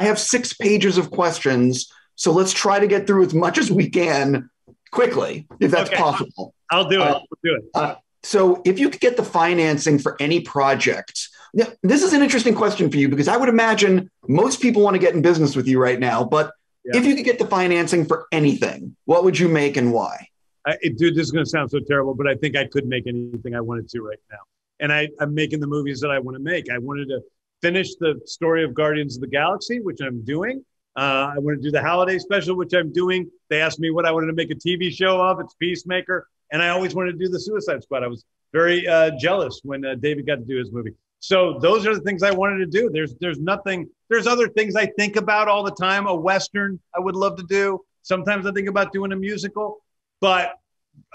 I have six pages of questions, so let's try to get through as much as we can quickly, if that's Okay. possible. I'll do it. Uh, I'll do it. Uh, so, if you could get the financing for any project, now, this is an interesting question for you because I would imagine most people want to get in business with you right now. But Yeah. if you could get the financing for anything, what would you make and why? I, dude, this is going to sound so terrible, but I think I could make anything I wanted to right now. And I, I'm making the movies that I want to make. I wanted to finish the story of Guardians of the Galaxy, which I'm doing. Uh, I want to do the holiday special, which I'm doing. They asked me what I wanted to make a TV show of. It's Peacemaker. And I always wanted to do the Suicide Squad. I was very uh, jealous when uh, David got to do his movie. So those are the things I wanted to do. There's there's nothing. There's other things I think about all the time. A western I would love to do. Sometimes I think about doing a musical, but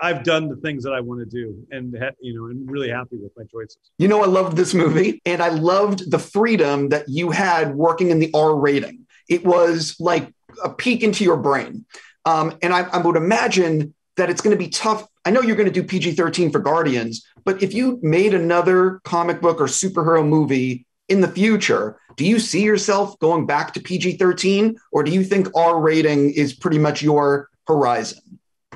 I've done the things that I want to do, and you know, I'm really happy with my choices. You know, I loved this movie and I loved the freedom that you had working in the R rating. It was like a peek into your brain. Um, and I, I would imagine that it's going to be tough. I know you're going to do PG 13 for Guardians, but if you made another comic book or superhero movie in the future, do you see yourself going back to PG 13 or do you think R rating is pretty much your horizon?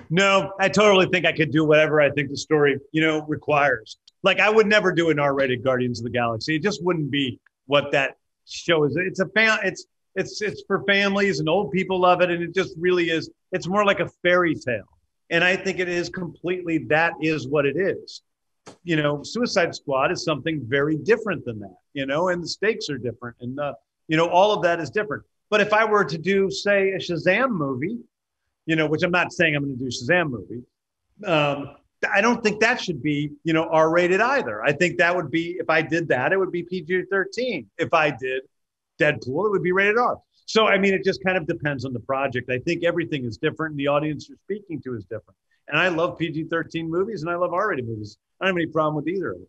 No, I totally think I could do whatever I think the story, you know, requires. Like I would never do an R-rated Guardians of the Galaxy. It just wouldn't be what that show is. It's a fan. It's it's it's for families and old people love it, and it just really is. It's more like a fairy tale, and I think it is completely. That is what it is. You know, Suicide Squad is something very different than that. You know, and the stakes are different, and uh, you know, all of that is different. But if I were to do, say, a Shazam movie, you know, which I'm not saying I'm going to do Shazam movie. Um, I don't think that should be, you know, R-rated either. I think that would be if I did that, it would be PG-13. If I did Deadpool, it would be rated R. So I mean, it just kind of depends on the project. I think everything is different, and the audience you're speaking to is different. And I love PG-13 movies, and I love R-rated movies. I don't have any problem with either of them.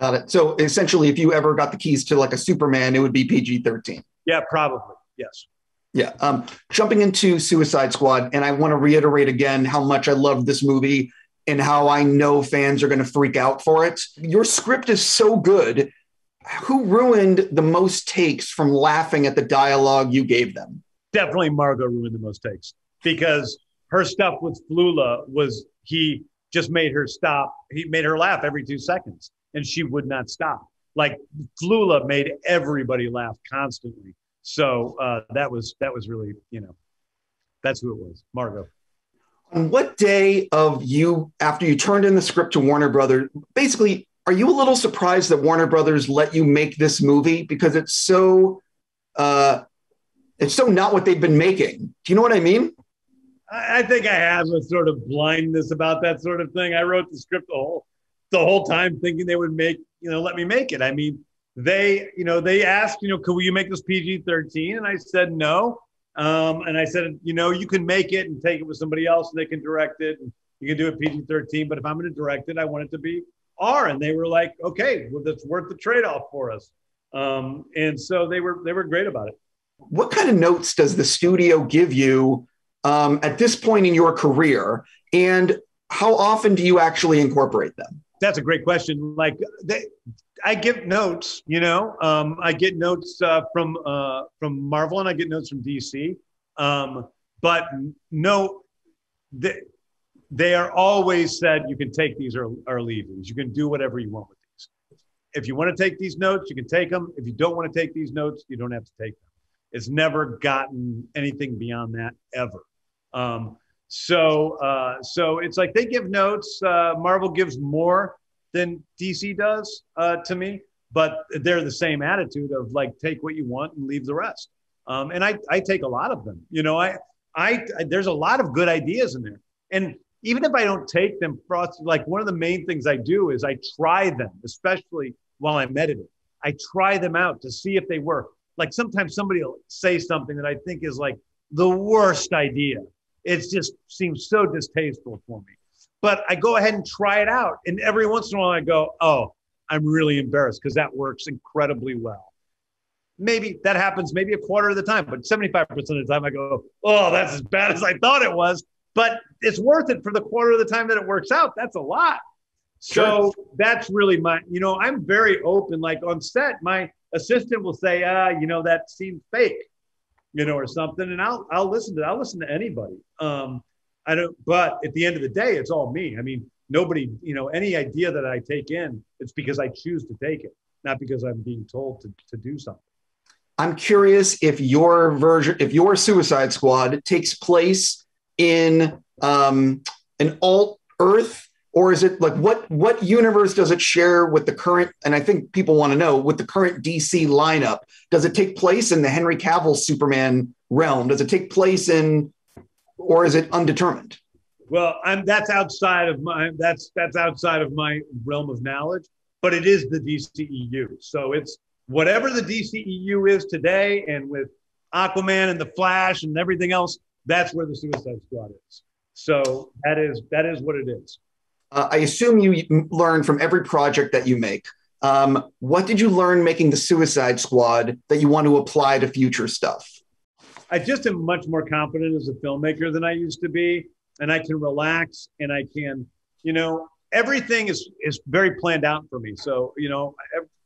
Got it. So essentially, if you ever got the keys to like a Superman, it would be PG 13. Yeah, probably. Yes. Yeah. Um, jumping into Suicide Squad, and I want to reiterate again how much I love this movie and how I know fans are going to freak out for it. Your script is so good. Who ruined the most takes from laughing at the dialogue you gave them? definitely Margot ruined the most takes because her stuff with Flula was he just made her stop. He made her laugh every two seconds, and she would not stop. Like Flula made everybody laugh constantly. So uh, that was that was really you know that's who it was, Margot. On what day of you, after you turned in the script to Warner Brothers, basically, are you a little surprised that Warner Brothers let you make this movie because it's so, uh, it's so not what they've been making? Do you know what I mean? I, I think I have a sort of blindness about that sort of thing. I wrote the script the whole the whole time thinking they would make you know let me make it. I mean they you know they asked you know could you make this PG thirteen and I said no. Um, and I said, you know, you can make it and take it with somebody else, and they can direct it, and you can do it PG thirteen. But if I'm going to direct it, I want it to be R. And they were like, okay, well, that's worth the trade off for us. Um, and so they were they were great about it. What kind of notes does the studio give you um, at this point in your career, and how often do you actually incorporate them? That's a great question. Like they, I get notes, you know, um, I get notes uh, from uh, from Marvel and I get notes from DC, um, but no, they, they are always said you can take these or, or leave these. You can do whatever you want with these. If you want to take these notes, you can take them. If you don't want to take these notes, you don't have to take them. It's never gotten anything beyond that ever. Um, so uh, so it's like they give notes. Uh, Marvel gives more than DC does uh, to me, but they're the same attitude of like take what you want and leave the rest. Um, and I I take a lot of them. You know, I I there's a lot of good ideas in there, and even if I don't take them, like one of the main things I do is I try them, especially while I'm editing. I try them out to see if they work. Like sometimes somebody will say something that I think is like the worst idea. It just seems so distasteful for me. But I go ahead and try it out. And every once in a while I go, oh, I'm really embarrassed because that works incredibly well. Maybe that happens maybe a quarter of the time, but 75% of the time I go, oh, that's as bad as I thought it was. But it's worth it for the quarter of the time that it works out. That's a lot. So that's really my, you know, I'm very open. Like on set, my assistant will say, ah, you know, that seems fake, you know, or something. And I'll, I'll listen to, I'll listen to anybody. Um, I don't, but at the end of the day, it's all me. I mean, nobody, you know, any idea that I take in, it's because I choose to take it, not because I'm being told to, to do something. I'm curious if your version, if your Suicide Squad takes place in um, an alt Earth, or is it like what what universe does it share with the current? And I think people want to know with the current DC lineup. Does it take place in the Henry Cavill Superman realm? Does it take place in, or is it undetermined? Well, I'm that's outside of my that's that's outside of my realm of knowledge, but it is the DCEU. So it's whatever the DCEU is today, and with Aquaman and the Flash and everything else, that's where the Suicide Squad is. So that is that is what it is. Uh, I assume you learn from every project that you make. Um, what did you learn making the Suicide Squad that you want to apply to future stuff? I just am much more confident as a filmmaker than I used to be, and I can relax and I can, you know, everything is is very planned out for me. So you know,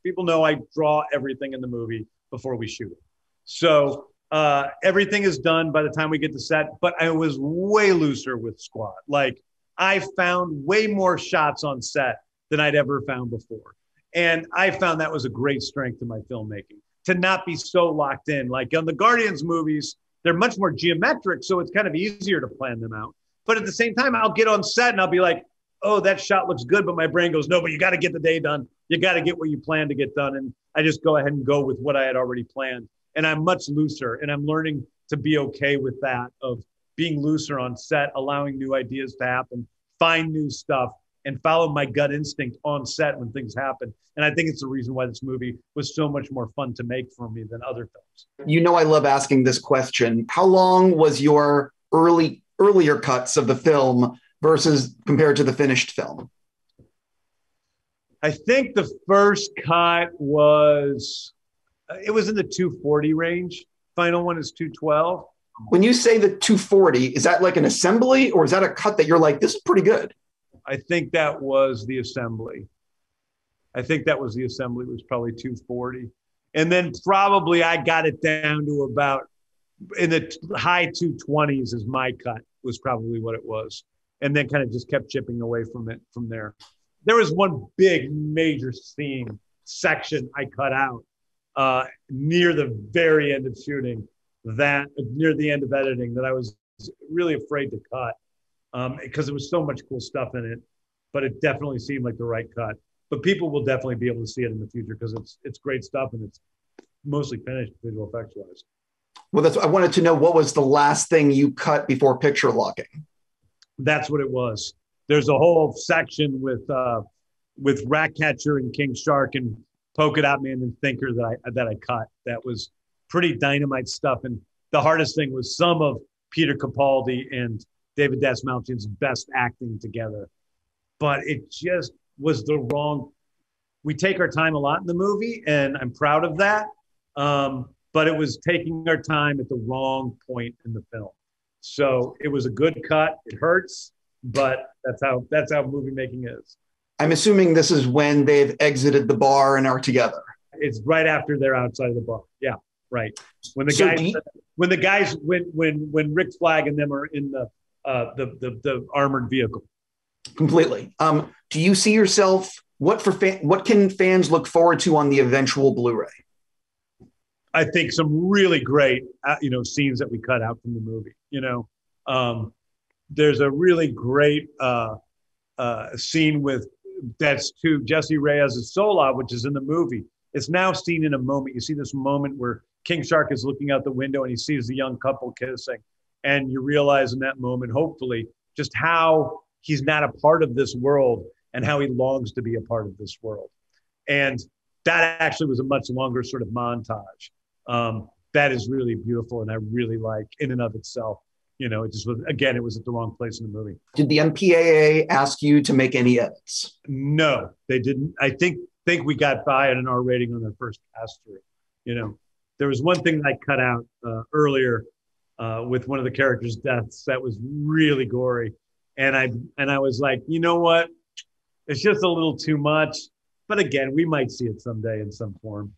people know I draw everything in the movie before we shoot it. So uh, everything is done by the time we get to set, but I was way looser with Squad. Like I found way more shots on set than I'd ever found before. And I found that was a great strength in my filmmaking to not be so locked in. Like on the Guardians movies, they're much more geometric, so it's kind of easier to plan them out. But at the same time, I'll get on set and I'll be like, oh, that shot looks good, but my brain goes, no, but you got to get the day done. You got to get what you plan to get done. And I just go ahead and go with what I had already planned. And I'm much looser and I'm learning to be okay with that of being looser on set, allowing new ideas to happen, find new stuff, and follow my gut instinct on set when things happen. And I think it's the reason why this movie was so much more fun to make for me than other films. You know, I love asking this question. How long was your early earlier cuts of the film versus compared to the finished film? I think the first cut was uh, it was in the 240 range. Final one is 212. When you say the 240, is that like an assembly or is that a cut that you're like, this is pretty good? I think that was the assembly. I think that was the assembly it was probably 240. And then probably I got it down to about in the high 220s is my cut was probably what it was and then kind of just kept chipping away from it from there. There was one big major scene section I cut out uh, near the very end of shooting that near the end of editing that I was really afraid to cut because um, it was so much cool stuff in it, but it definitely seemed like the right cut. But people will definitely be able to see it in the future because it's it's great stuff and it's mostly finished visual effects wise. Well, that's I wanted to know what was the last thing you cut before picture locking that's what it was. There's a whole section with uh, with Ratcatcher and King Shark and Polka Dot Man and Thinker that I that I cut. That was pretty dynamite stuff. And the hardest thing was some of Peter Capaldi and David Dastmalchian's best acting together. But it just was the wrong. We take our time a lot in the movie, and I'm proud of that. Um, but it was taking our time at the wrong point in the film. So it was a good cut. It hurts, but that's how that's how movie making is. I'm assuming this is when they've exited the bar and are together. It's right after they're outside of the bar. Yeah, right. When the so guys, you, when the guys, when when when Rick Flag and them are in the uh, the, the the armored vehicle. Completely. Um, do you see yourself? What for? Fan, what can fans look forward to on the eventual Blu-ray? I think some really great, uh, you know, scenes that we cut out from the movie. You know, um, there's a really great uh, uh, scene with that's to Jesse Reyes' Sola, which is in the movie. It's now seen in a moment. You see this moment where King Shark is looking out the window and he sees the young couple kissing, and you realize in that moment, hopefully, just how he's not a part of this world and how he longs to be a part of this world. And that actually was a much longer sort of montage um, that is really beautiful and I really like in and of itself. You know, it just was again, it was at the wrong place in the movie. Did the MPAA ask you to make any edits? No, they didn't. I think think we got by at an R rating on the first pass through. You know, there was one thing that I cut out uh, earlier uh, with one of the characters' deaths that was really gory, and I and I was like, you know what? it's just a little too much. But again, we might see it someday in some form.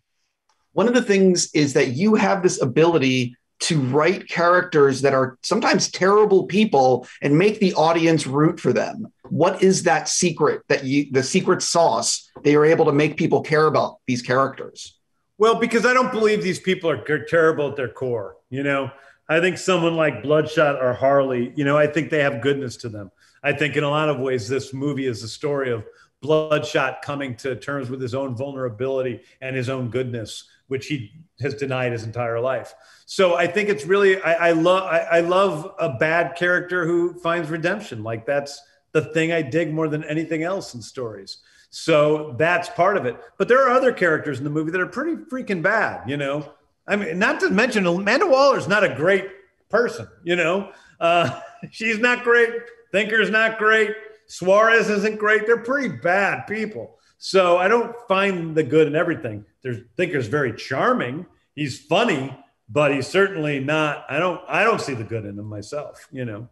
One of the things is that you have this ability to write characters that are sometimes terrible people and make the audience root for them. What is that secret that you, the secret sauce that you're able to make people care about these characters? Well, because I don't believe these people are terrible at their core. You know, I think someone like Bloodsport or Harley, you know, I think they have goodness to them. I think in a lot of ways, this movie is a story of Bloodsport coming to terms with his own vulnerability and his own goodness, which he has denied his entire life. So I think it's really I, I love I, I love a bad character who finds redemption. Like that's the thing I dig more than anything else in stories. So that's part of it. But there are other characters in the movie that are pretty freaking bad, you know. I mean, not to mention Amanda Waller's not a great person, you know. Uh, she's not great. Thinker's not great. Suarez isn't great. They're pretty bad people. So I don't find the good in everything. There's Thinker's very charming. He's funny, but he's certainly not. I don't. I don't see the good in him myself. You know.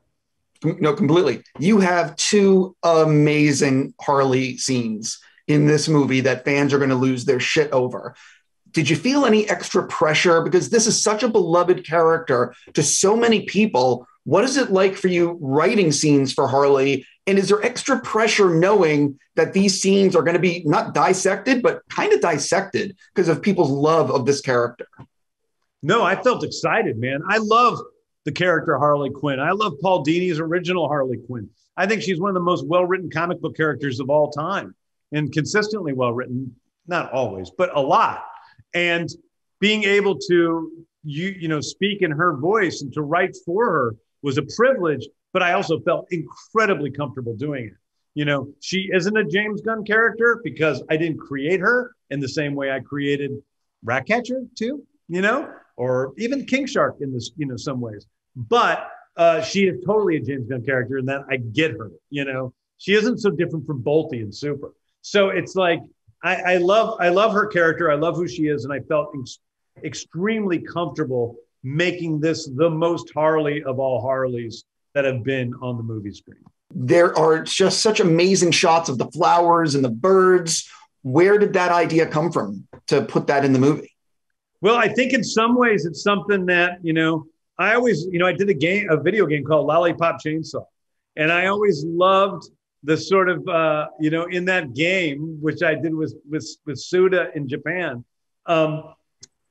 No, completely. You have two amazing Harley scenes in this movie that fans are going to lose their shit over. Did you feel any extra pressure because this is such a beloved character to so many people? What is it like for you writing scenes for Harley? And is there extra pressure knowing that these scenes are going to be not dissected, but kind of dissected because of people's love of this character? No, I felt excited, man. I love the character Harley Quinn. I love Paul Dini's original Harley Quinn. I think she's one of the most well written comic book characters of all time and consistently well written, not always, but a lot. And being able to you you know speak in her voice and to write for her was a privilege, but I also felt incredibly comfortable doing it. You know, she isn't a James Gunn character because I didn't create her in the same way I created Ratcatcher 2, you know, or even King Shark in this, you know, some ways. But uh, she is totally a James Gunn character, and that I get her. You know, she isn't so different from Boltie and Super. So it's like I, I love I love her character. I love who she is, and I felt ex- extremely comfortable making this the most Harley of all Harleys that have been on the movie screen. There are just such amazing shots of the flowers and the birds. Where did that idea come from to put that in the movie? Well, I think in some ways it's something that, you know, I always, you know, I did a game, a video game called Lollipop Chainsaw, and I always loved the sort of, uh, you know, in that game, which I did with with with Suda in Japan. Um,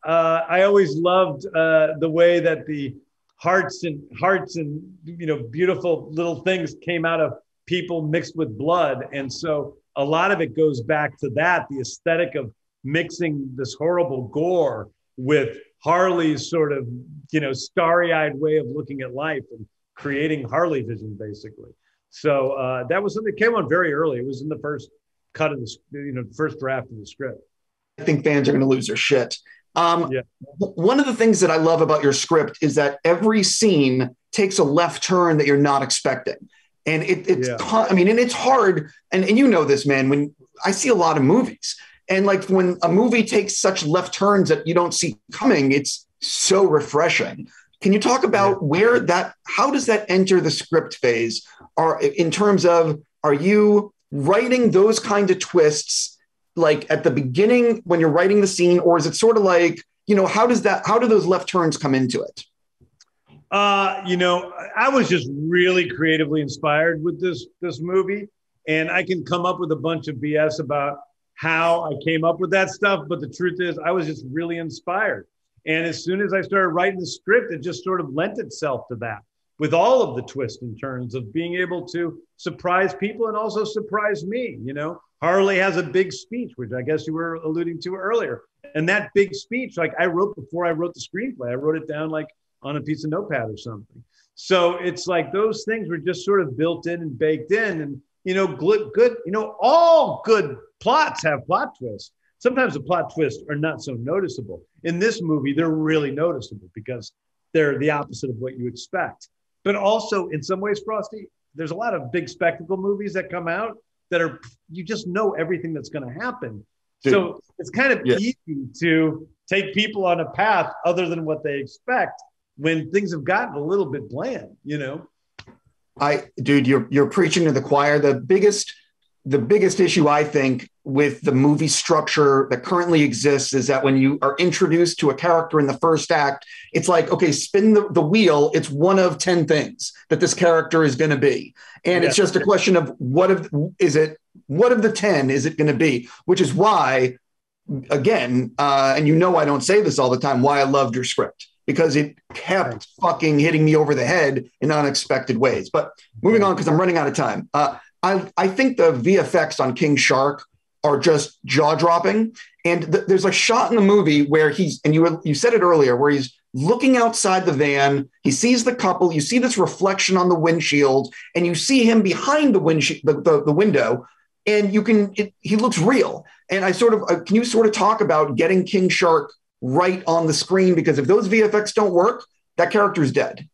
uh, I always loved uh, the way that the hearts and hearts and you know beautiful little things came out of people mixed with blood, and so a lot of it goes back to that, the aesthetic of mixing this horrible gore with Harley's sort of, you know, starry-eyed way of looking at life and creating Harley vision, basically. So uh, that was something that came on very early. It was in the first cut of the, you know, first draft of the script. I think fans are going to lose their shit. Um, yeah. One of the things that I love about your script is that every scene takes a left turn that you're not expecting. And it, it's, yeah. I mean, and it's hard. And, and you know this, man, when I see a lot of movies and like when a movie takes such left turns that you don't see coming, it's so refreshing. Can you talk about where that, how does that enter the script phase? Are in terms of, are you writing those kind of twists like at the beginning when you're writing the scene, or is it sort of like, you know, how does that, how do those left turns come into it? Uh, you know, I was just really creatively inspired with this this movie, and I can come up with a bunch of BS about how I came up with that stuff. But the truth is, I was just really inspired. And as soon as I started writing the script, it just sort of lent itself to that with all of the twists and turns of being able to surprise people and also surprise me. You know, Harley has a big speech, which I guess you were alluding to earlier. And that big speech, like I wrote before I wrote the screenplay, I wrote it down like on a piece of notepad or something. So it's like those things were just sort of built in and baked in. And you know, good, good, you know, all good plots have plot twists. Sometimes the plot twists are not so noticeable. In this movie, they're really noticeable because they're the opposite of what you expect. But also, in some ways, Frosty, there's a lot of big spectacle movies that come out that are you just know everything that's going to happen. Dude. So it's kind of yeah. easy to take people on a path other than what they expect when things have gotten a little bit bland, you know. I, dude, you're you're preaching to the choir. The biggest the biggest issue I think with the movie structure that currently exists is that when you are introduced to a character in the first act, it's like, okay, spin the, the wheel. It's one of 10 things that this character is going to be. And yeah. it's just a question of what of is it what of the 10 is it going to be? Which is why, again, uh, and you know I don't say this all the time, why I loved your script because it kept fucking hitting me over the head in unexpected ways. But moving on, because I'm running out of time. Uh, I, I think the VFX on King Shark are just jaw dropping. And th- there's a shot in the movie where he's, and you, you said it earlier, where he's looking outside the van. He sees the couple. You see this reflection on the windshield, and you see him behind the windshield, the, the, the window, and you can, it, he looks real. And I sort of, uh, can you sort of talk about getting King Shark right on the screen? Because if those VFX don't work, that character is dead.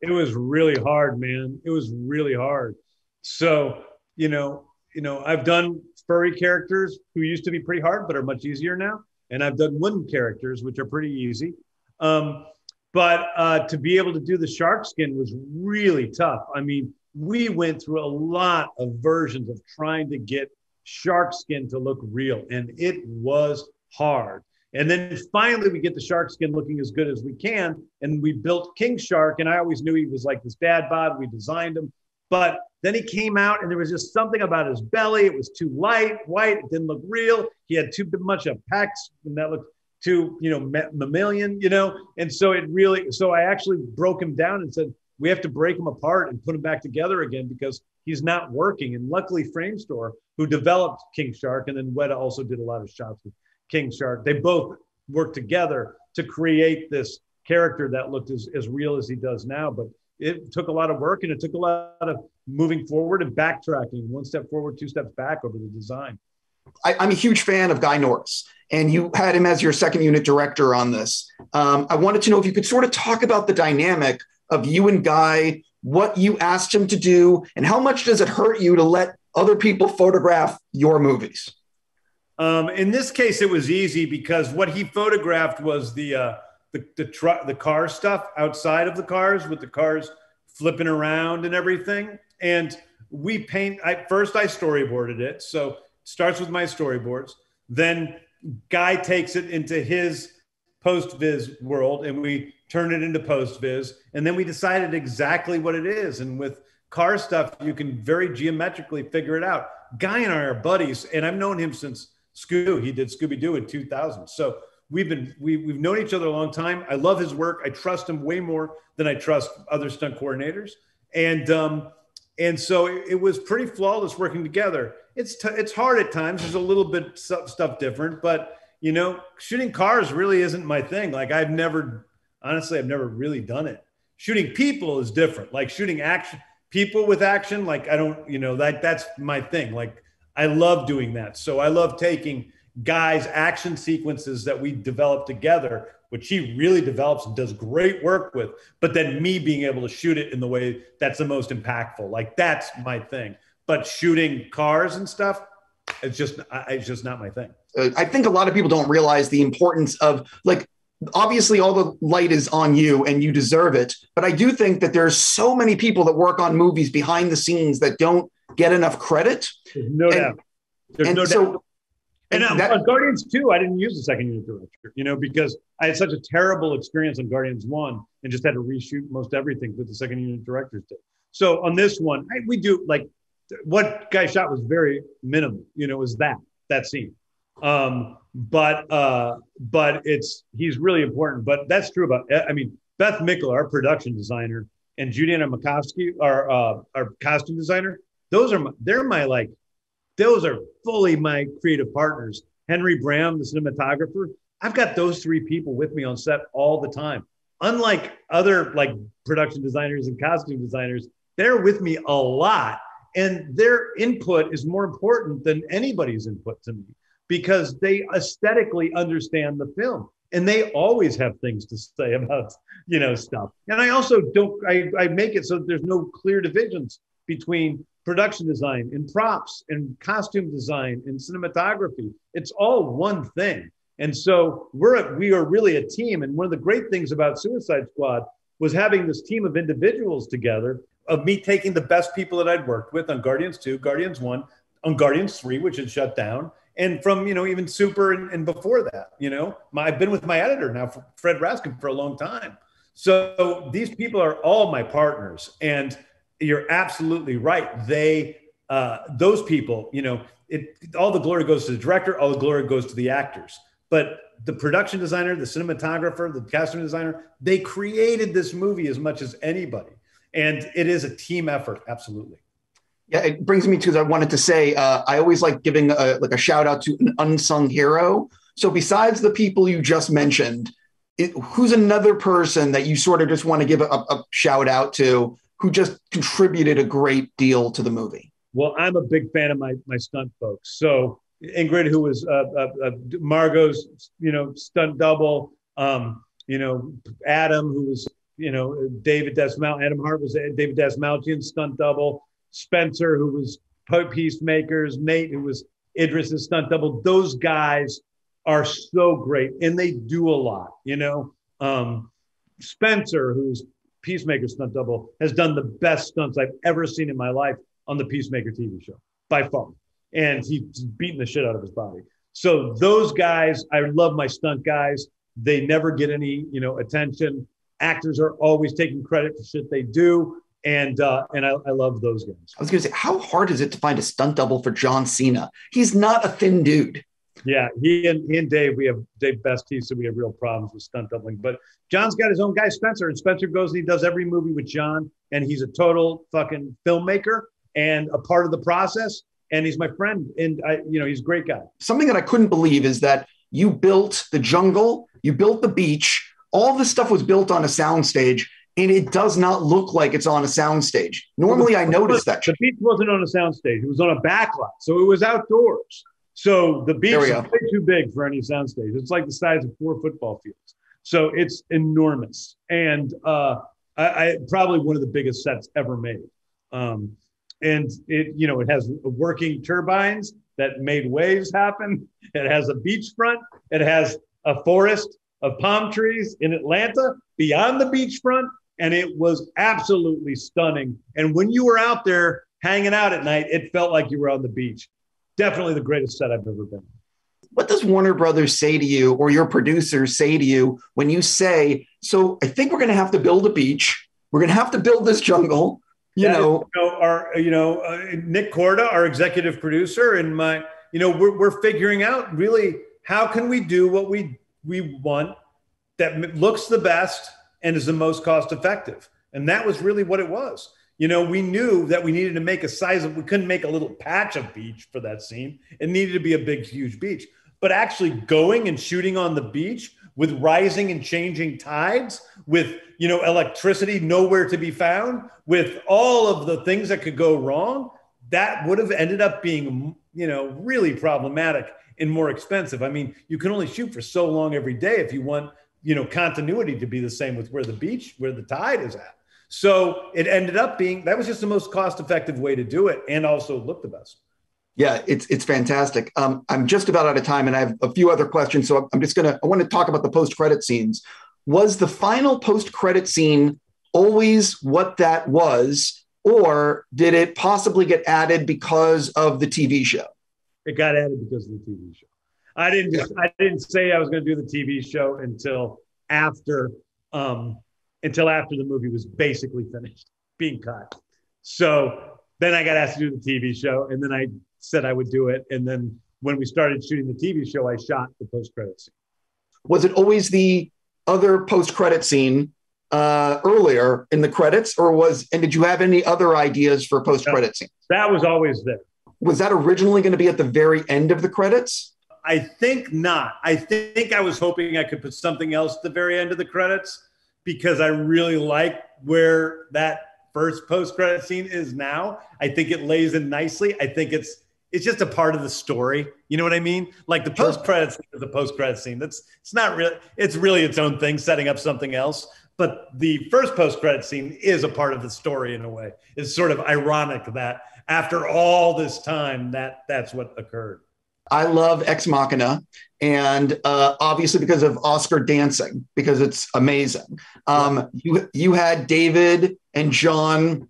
It was really hard, man. It was really hard. So, you know, you know, I've done furry characters who used to be pretty hard, but are much easier now. And I've done wooden characters, which are pretty easy. Um, but uh, to be able to do the shark skin was really tough. I mean, we went through a lot of versions of trying to get shark skin to look real, and it was hard. And then finally, we get the shark skin looking as good as we can. And we built King Shark, and I always knew he was like this dad bod. We designed him. But then he came out and there was just something about his belly. It was too light, white. It didn't look real. He had too much of pecs and that looked too, you know, mammalian, you know? And so it really, so I actually broke him down and said, we have to break him apart and put him back together again because he's not working. And luckily, Framestore, who developed King Shark, and then Weta also did a lot of shots with King Shark, they both worked together to create this character that looked as, as real as he does now. But it took a lot of work and it took a lot of moving forward and backtracking one step forward two steps back over the design. I, am a huge fan of guy norris and you had him as your second unit director on this. Um, i wanted to know if you could sort of talk about the dynamic of you and guy what you asked him to do and how much does it hurt you to let other people photograph your movies um, in this case it was easy because what he photographed was the uh, the the truck the car stuff outside of the cars with the cars flipping around and everything. And we paint I first I storyboarded it. So starts with my storyboards. Then Guy takes it into his post viz world and we turn it into post viz and then we decided exactly what it is. And with car stuff you can very geometrically figure it out. Guy and i are buddies and i've known him since scoo he did scooby-doo in 2000 so we've been we, we've known each other a long time. I love his work. I trust him way more than I trust other stunt coordinators. And um, and so it, it was pretty flawless working together. It's t- it's hard at times. There's a little bit stuff different, but you know, shooting cars really isn't my thing. Like I've never, honestly, I've never really done it. Shooting people is different. Like shooting action people with action. Like I don't, you know, that that's my thing. Like I love doing that. So I love taking Guy's action sequences that we develop together, which he really develops and does great work with. But then me being able to shoot it in the way that's the most impactful, like that's my thing. But shooting cars and stuff, it's just it's just not my thing. Uh, I think a lot of people don't realize the importance of like obviously all the light is on you and you deserve it but i do think that there's so many people that work on movies behind the scenes that don't get enough credit there's no and, doubt there's no so doubt and um, that, on Guardians 2, I didn't use the second unit director, you know, because I had such a terrible experience on Guardians 1 and just had to reshoot most everything that the second unit directors did. So on this one, I, we do like what Guy shot was very minimal, you know, was that, that scene. Um, but, uh, but it's, he's really important. But that's true about, I mean, Beth Mickle, our production designer, and Judianna Makovsky, our, uh, our costume designer, those are, my, they're my like those are fully my creative partners. Henry Braham, the cinematographer, I've got those three people with me on set all the time. Unlike other like production designers and costume designers, they're with me a lot. And their input is more important than anybody's input to me because they aesthetically understand the film and they always have things to say about you know stuff and i also don't i, I make it so that there's no clear divisions between production design and props and costume design and cinematography. It's all one thing. And so we're we are really a team. And one of the great things about Suicide Squad was having this team of individuals together of me taking the best people that I'd worked with on Guardians 2, Guardians 1, on Guardians 3, which had shut down, and from, you know, even Super and, and before that, you know, my, I've been with my editor now, Fred Raskin, for a long time. So these people are all my partners. And you're absolutely right. They, uh, those people, you know, it, all the glory goes to the director, all the glory goes to the actors. But the production designer, the cinematographer, the costume designer, they created this movie as much as anybody. And it is a team effort, absolutely. Yeah, it brings me to I wanted to say uh, I always like giving a, like a shout out to an unsung hero. So besides the people you just mentioned, it, who's another person that you sort of just want to give a, a shout out to who just contributed a great deal to the movie? Well, I'm a big fan of my my stunt folks. So Ingrid, who was uh, uh, uh, Margot's, you know, stunt double. Um, you know, Adam, who was, you know, David Dastmalchian. Adam Hart was David Dastmalchian's stunt double. Spencer, who was Peacemakers. Nate, who was Idris's stunt double. Those guys are so great, and they do a lot. You know, um, Spencer, who's Peacemaker stunt double, has done the best stunts I've ever seen in my life on the Peacemaker TV show by far and he's beating the shit out of his body. So those guys, I love my stunt guys. They never get any, you know, attention. Actors are always taking credit for shit they do, and uh, and I, I love those guys. I was to say, how hard is it to find a stunt double for John Cena? He's not a thin dude. Yeah, he and, he and Dave, we have Dave Best so we have real problems with stunt doubling. But John's got his own guy, Spencer, and Spencer goes and he does every movie with John, and he's a total fucking filmmaker and a part of the process and he's my friend, and I, you know, he's a great guy. Something that I couldn't believe is that you built the jungle, you built the beach, all this stuff was built on a soundstage, and it does not look like it's on a soundstage. Normally, I notice that the beach wasn't on a soundstage; it was on a backlot, so it was outdoors. So the beach is way too big for any soundstage. It's like the size of four football fields. So it's enormous, and uh, I, I, probably one of the biggest sets ever made. Um, and it you know it has working turbines that made waves happen. It has a beachfront it has a forest of palm trees in atlanta beyond the beachfront and it was absolutely stunning. And when you were out there hanging out at night it felt like you were on the beach definitely the greatest set i've ever been. What does warner brothers say to you or your producers say to you when you say so i think we're going to have to build a beach. We're going to have to build this jungle you know, you know, our you know uh, Nik Korda, our executive producer, and my you know we're we're figuring out really how can we do what we we want that looks the best and is the most cost effective, and that was really what it was. You know, we knew that we needed to make a size of we couldn't make a little patch of beach for that scene. It needed to be a big, huge beach. But actually going and shooting on the beach with rising and changing tides, with you know electricity nowhere to be found, with all of the things that could go wrong, that would have ended up being you know really problematic and more expensive. I mean, you can only shoot for so long every day if you want you know continuity to be the same with where the beach, where the tide is at. So it ended up being that was just the most cost effective way to do it and also look the best. Yeah, it's it's fantastic. Um, I'm just about out of time, and I have a few other questions. So I'm just gonna I want to talk about the post credit scenes. Was the final post credit scene always what that was, or did it possibly get added because of the TV show? It got added because of the TV show. I didn't yeah. I didn't say I was going to do the TV show until after um, until after the movie was basically finished being cut. So then I got asked to do the TV show, and then I said I would do it. And then when we started shooting the TV show, I shot the post credit scene. Was it always the other post credit scene uh, earlier in the credits, or was and did you have any other ideas for post credit scenes? That was always there. Was that originally going to be at the very end of the credits? I think not. I think I was hoping I could put something else at the very end of the credits because I really like where that first post credit scene is now. I think it lays in nicely. I think it's it's just a part of the story. You know what I mean? Like the post credits is a post credit scene. That's it's not really it's really its own thing, setting up something else. But the first post credit scene is a part of the story in a way. It's sort of ironic that after all this time, that that's what occurred. I love Ex Machina, and uh, obviously because of Oscar dancing, because it's amazing. Um, you you had David and John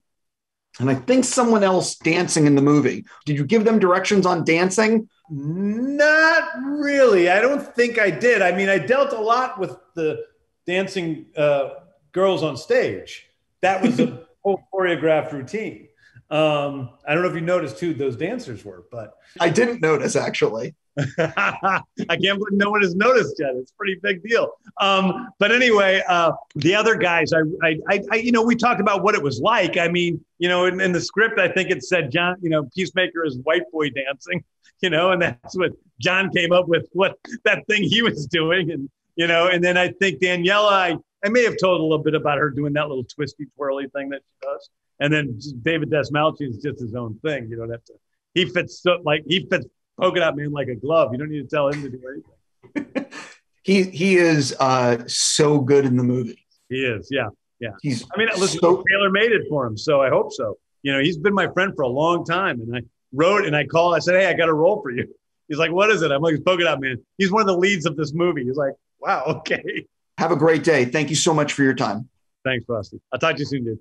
and I think someone else dancing in the movie. Did you give them directions on dancing? Not really. I don't think I did. I mean, I dealt a lot with the dancing uh, girls on stage. That was a whole choreographed routine. Um, I don't know if you noticed who those dancers were, but I didn't notice actually. I can't believe no one has noticed yet. It's a pretty big deal. Um, but anyway, uh, the other guys, I, I, I, you know, we talked about what it was like. I mean, you know, in, in, the script, I think it said John, you know, Peacemaker is white boy dancing, you know, and that's what John came up with, what that thing he was doing, and you know, and then I think Daniela, I, I may have told a little bit about her doing that little twisty twirly thing that she does, and then David Dastmalchian is just his own thing. You don't have to. He fits so, like he fits polka dot man like a glove. You don't need to tell him to do anything. he he is uh, so good in the movie. He is, yeah, yeah. He's. I mean, listen, so, tailor made it for him, so I hope so. You know, he's been my friend for a long time, and I wrote and I called. I said, "Hey, I got a role for you." He's like, "What is it?" I'm like, "Polka dot man." He's one of the leads of this movie. He's like, "Wow, okay." Have a great day. Thank you so much for your time. Thanks, Frosty. I'll talk to you soon, dude.